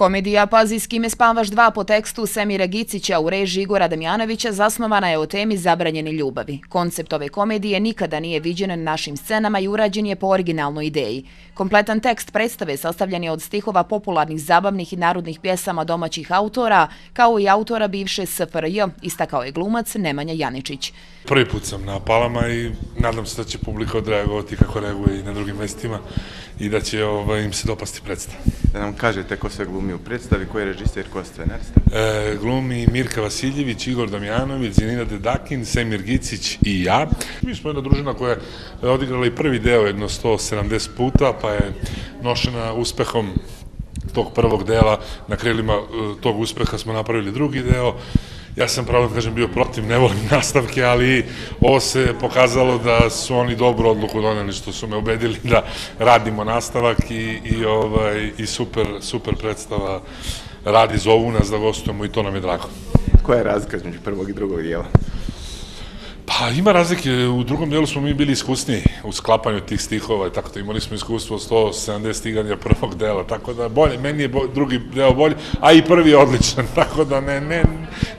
Komedija Pazi s kime spavaš dva po tekstu Semira Gicića u reži Igora Damjanovića zasnovana je o temi zabranjeni ljubavi. Koncept ove komedije nikada nije viđen na našim scenama i urađen je po originalnoj ideji. Kompletan tekst predstave sastavljen je od stihova popularnih zabavnih i narodnih pjesama domaćih autora, kao i autora bivše SFRJ, istakao je glumac Nemanja Janičić. Prvi put sam na Palama i nadam se da će publika odreagovati kako reaguje i na drugim mestima i da će ovaj, im se dopasti predstav. Da nam kažete ko sve glumi u predstavi, koji je režiser, ko je? E, glumi Mirka Vasiljević, Igor Damjanović, Zinina Dedakin, Semir Gicić i ja. Mi smo jedna družina koja je odigrala i prvi deo jedno 170 puta, pa je nošena uspehom tog prvog dela, na krilima e, tog uspeha smo napravili drugi deo, ja sam pravo da kažem bio protiv, ne volim nastavke, ali ovo se pokazalo da su oni dobro odluku doneli što su me ubedili da radimo nastavak i, i, ovaj, i super, super predstava radi zovu nas da gostujemo i to nam je drago. Koja je razlika među prvog i drugog dijela? Pa ima razlike, u drugom dijelu smo mi bili iskusni u sklapanju tih stihova i tako da imali smo iskustvo 170 stiganja prvog dela, tako da bolje, meni je drugi deo bolje, a i prvi je odličan, tako da ne, ne,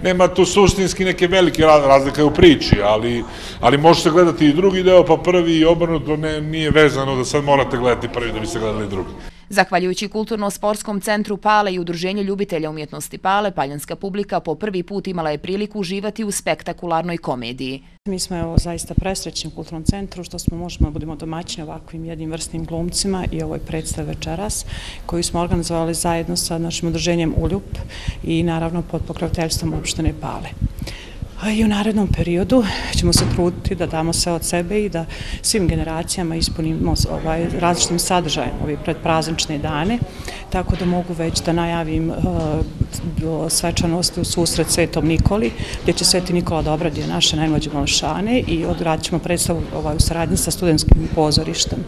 nema tu suštinski neke velike razlike u priči, ali, ali možete gledati i drugi deo, pa prvi i obrnuto ne, nije vezano da sad morate gledati prvi da bi se gledali drugi. Zahvaljujući Kulturno-sportskom centru Pale i Udruženju ljubitelja umjetnosti Pale, paljanska publika po prvi put imala je priliku uživati u spektakularnoj komediji. Mi smo evo zaista presrećni u Kulturnom centru što smo možemo da budemo domaćini ovakvim jednim vrstnim glumcima i ovoj predstav večeras koju smo organizovali zajedno sa našim udruženjem Uljup i naravno pod pokroviteljstvom opštine Pale. I u narednom periodu ćemo se truditi da damo sve od sebe i da svim generacijama ispunimo ovaj različitim sadržajem ove predpraznične dane, tako da mogu već da najavim uh, svečanost u susret Svetom Nikoli, gdje će Sveti Nikola da obradio naše najmlađe malšane i odradit ćemo predstavu ovaj, u saradnji sa studentskim pozorištem.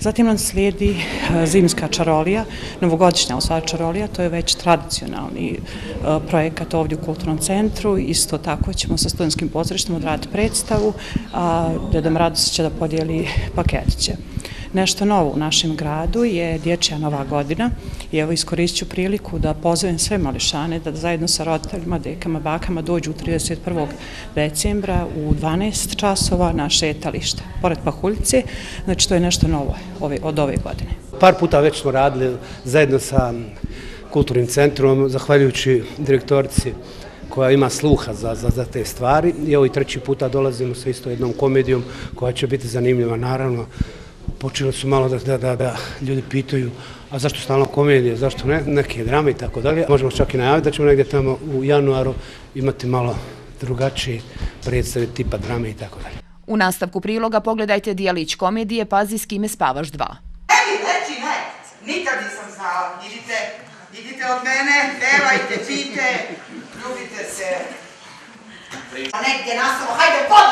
Zatim nam slijedi uh, zimska čarolija, novogodišnja osvada čarolija, to je već tradicionalni uh, projekat ovdje u kulturnom centru, isto tako ćemo sa studentskim pozorištem odraditi predstavu, a Dedam Mrados će da podijeli paketiće. Nešto novo u našem gradu je Dječja nova godina i evo iskoristit ću priliku da pozovem sve mališane da zajedno sa roditeljima, dekama, bakama dođu 31. decembra u 12 časova na šetalište. Pored Pahuljice, znači to je nešto novo od ove godine. Par puta već smo radili zajedno sa kulturnim centrom, zahvaljujući direktorici koja ima sluha za, za, za te stvari. I evo i treći puta dolazimo sa isto jednom komedijom koja će biti zanimljiva. Naravno, počeli su malo da, da, da, da ljudi pitaju a zašto stalno komedije, zašto ne, neke drame i tako dalje. Možemo čak i najaviti da ćemo negdje tamo u januaru imati malo drugačije predstave tipa drame i tako dalje. U nastavku priloga pogledajte dijelić komedije Pazi s kime spavaš dva. Ej, leči, ne, nikad nisam znala. Idite, idite od mene, pevajte, pite, ljubite se. A negdje nastavo, hajde, podno da!